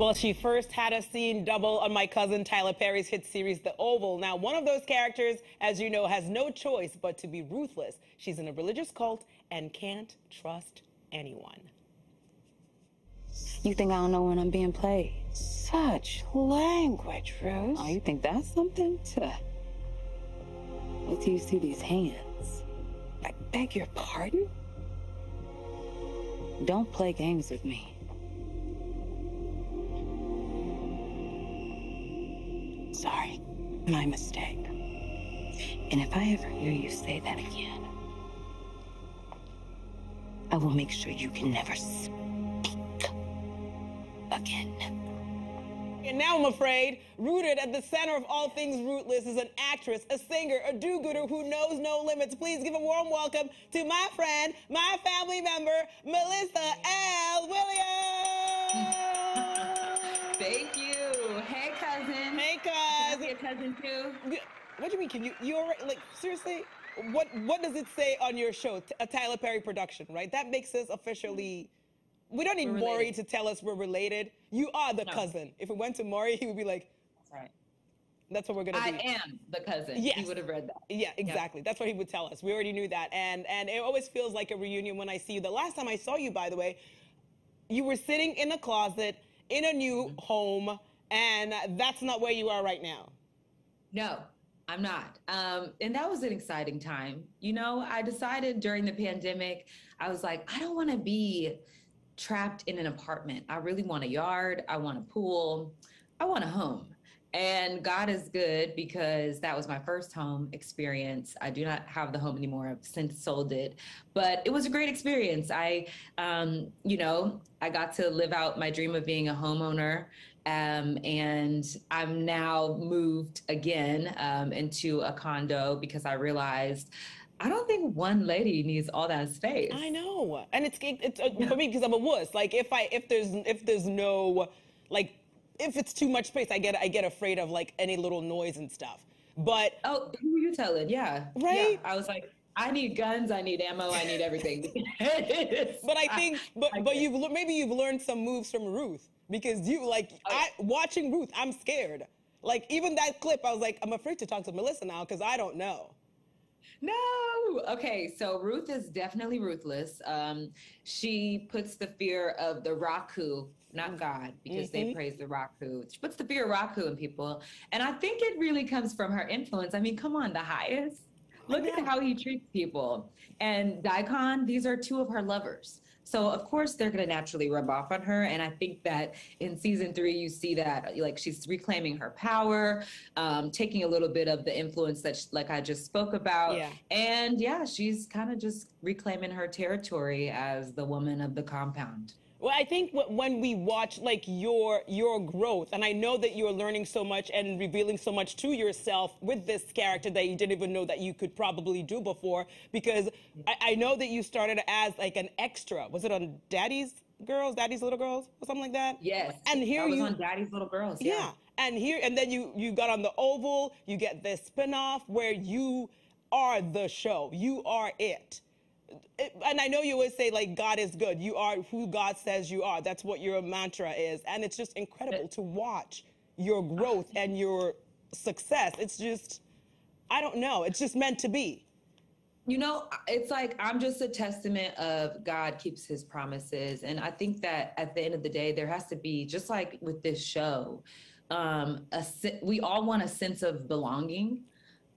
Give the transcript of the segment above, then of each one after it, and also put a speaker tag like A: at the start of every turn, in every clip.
A: Well, she first had a scene double on my cousin Tyler Perry's hit series, The Oval. Now, one of those characters, as you know, has no choice but to be ruthless. She's in a religious cult and can't trust anyone.
B: You think I don't know when I'm being played? Such language, Rose. Oh, you think that's something? to? Wait till you see these hands. I beg your pardon? Don't play games with me. My mistake. And if I ever hear you say that again, I will make sure you can never speak again.
A: And now I'm afraid, rooted at the center of all things rootless is an actress, a singer, a do-gooder who knows no limits. Please give a warm welcome to my friend, my family member, Melissa L. Williams.
C: Thank you. Hey, cousin.
A: Hey,
C: Can I be a cousin too?
A: What do you mean? Can you? You already like seriously? What What does it say on your show? A Tyler Perry production, right? That makes us officially. We don't need
C: We're
A: Maury to tell us we're related. You are the
C: No.
A: cousin. If it went to Maury, he would be like,
C: That's right.
A: "That's what we're gonna
C: I
A: do."
C: I am the cousin.
A: Yes.
C: He would have read that.
A: Yeah, exactly. That's what he would tell us. We already knew that, and and it always feels like a reunion when I see you. The last time I saw you, by the way, you were sitting in a closet in a new
C: Mm-hmm.
A: home, and that's not where you are right now.
C: No, I'm not. Um, and that was an exciting time. You know, I decided during the pandemic, I was like, I don't want to be trapped in an apartment. I really want a yard. I want a pool. I want a home. And God is good because that was my first home experience. I do not have the home anymore. I've since sold it, but it was a great experience. I, um, you know, I got to live out my dream of being a homeowner. Um, and I'm now moved again um, into a condo because I realized I don't think one lady needs all that space.
A: I know, and it's it's uh, for me because I'm a wuss. Like if I if there's if there's no like if it's too much space, I get I get afraid of like any little noise and stuff. But
C: Oh, who are you telling? Yeah.
A: Right?
C: Yeah. I was like, I need guns, I need ammo, I need everything.
A: but I think but
C: I
A: but you've maybe you've learned some moves from Ruth because you like
C: Oh,
A: I watching Ruth, I'm scared. Like even that clip, I was like, I'm afraid to talk to Melissa now because I don't know.
C: No. Okay, so Ruth is definitely ruthless. Um, she puts the fear of the Raku, not God, because they
A: Mhm.
C: praise the Raku. She puts the fear of Raku in people. And I think it really comes from her influence. I mean, come on, the highest. Look at how he treats people. And Daikon, these are two of her lovers. So of course they're gonna naturally rub off on her. And I think that in season three, you see that like she's reclaiming her power, um, taking a little bit of the influence that, sh- like I just spoke about,
A: Yeah.
C: and yeah, she's kind of just reclaiming her territory as the woman of the compound.
A: Well, I think when we watch like your your growth, and I know that you're learning so much and revealing so much to yourself with this character that you didn't even know that you could probably do before. Because I, I know that you started as like an extra. Was it on Daddy's Girls, Daddy's Little Girls, or something like that?
C: Yes,
A: And here
C: I was
A: you-
C: on Daddy's Little Girls.
A: Yeah.
C: Yeah.
A: And here and then you you got on the Oval. You get this spinoff where you are the show. You are it. And I know you always say like God is good. You are who God says you are. That's what your mantra is, and it's just incredible to watch your growth and your success. It's just, I don't know. It's just meant to be.
C: You know, it's like I'm just a testament of God keeps his promises. And I think that at the end of the day, there has to be, just like with this show, um, a, we all want a sense of belonging.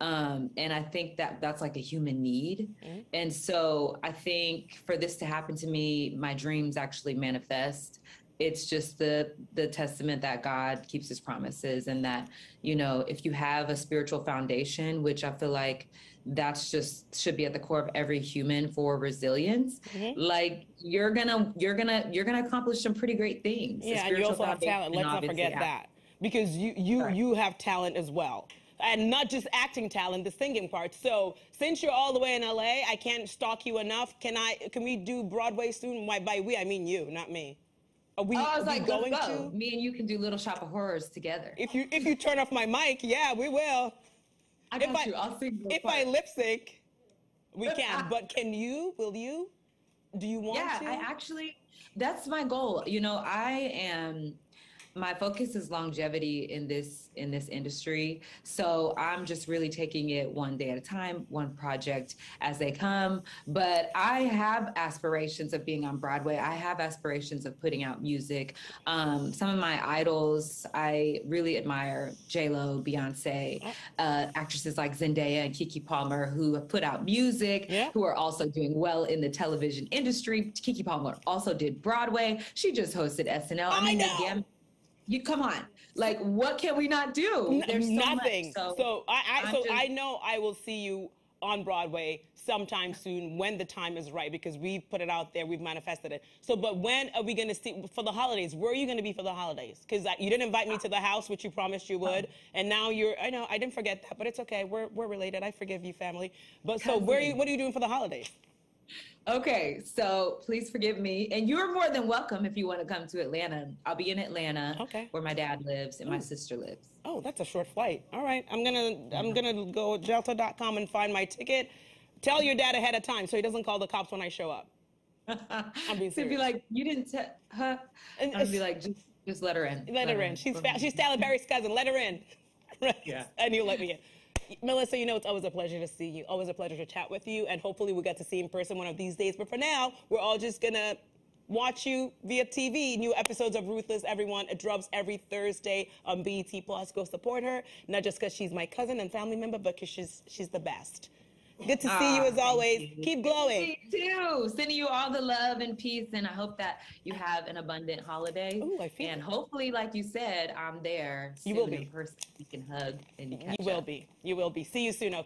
C: Um, and I think that that's like a human need.
A: Mhm.
C: And so I think for this to happen to me, my dreams actually manifest. It's just the the testament that God keeps his promises and that, you know, if you have a spiritual foundation, which I feel like that's just should be at the core of every human for resilience,
A: Mhm.
C: like you're gonna you're gonna you're gonna accomplish some pretty great things.
A: Yeah, and you also have talent. Let's not forget
C: ha-
A: that because you you
C: Right.
A: you have talent as well. And not just acting talent, the singing part. So since you're all the way in LA, I can't stalk you enough. Can I? Can we do Broadway soon? Why, by we, I mean you, not me. Are we,
C: Oh, I was like,
A: going
C: go.
A: to?
C: Me and you can do Little Shop of Horrors together.
A: If you if you turn off my mic, yeah, we will.
C: I
A: if
C: got
A: I-
C: you. I'll sing. your
A: If I
C: part.
A: lip sync, we can. But can you? Will you? Do you want
C: yeah,
A: to?
C: I actually that's my goal. You know, I am my focus is longevity in this in this industry. So I'm just really taking it one day at a time, one project as they come. But I have aspirations of being on Broadway. I have aspirations of putting out music. Um, some of my idols, I really admire J Lo, Beyonce, uh, actresses like Zendaya and Keke Palmer who have put out music,
A: Yeah.
C: who are also doing well in the television industry. Keke Palmer also did Broadway. She just hosted SNL.
A: I
C: mean, the. You come on, like what can we not do? There's so much.
A: nothing.
C: So,
A: I, I so
C: just-
A: I know I will see you on Broadway sometime soon when the time is right because we've put it out there, we've manifested it. So, but when are we going to see for the holidays? Where are you going to be for the holidays? Because you didn't invite me to the house, which you promised you would, and now you're. I know I didn't forget that, but it's okay. We're we're related. I forgive you, family. But so, where are you, what are you doing for the holidays?
C: Okay, so please forgive me, and you're more than welcome if you want to come to Atlanta. I'll be in Atlanta,
A: Okay.
C: where my dad lives and my hmm. sister lives.
A: Oh, that's a short flight. All right, I'm gonna I'm mm-hmm. gonna go Delta.com and find my ticket. Tell your dad ahead of time so he doesn't call the cops when I show up.
C: I'm
A: being
C: to be like, you didn't tell her.
A: And
C: I'm be like, just just let her in.
A: Let her in. She's fa- she's Sally Berry's cousin. Let her in. Right?
C: Yeah.
A: And you let me in. Melissa, you know it's always a pleasure to see you. Always a pleasure to chat with you, and hopefully we'll get to see you in person one of these days. But for now, we're all just gonna watch you via TV. New episodes of Ruthless, everyone. It drops every Thursday on BET Plus. Go support her, not just because she's my cousin and family member, but because she's she's the best. Good to see you
C: Ah,
A: as always.
C: you.
A: Keep glowing.
C: Me too. Sending you all the love and peace, and I hope that you have an abundant holiday.
A: Ooh, I feel
C: and
A: it.
C: hopefully, like you said, I'm there.
A: You will be.
C: in person. You can hug and catch You
A: will
C: up.
A: be. You will be. See you soon. Okay.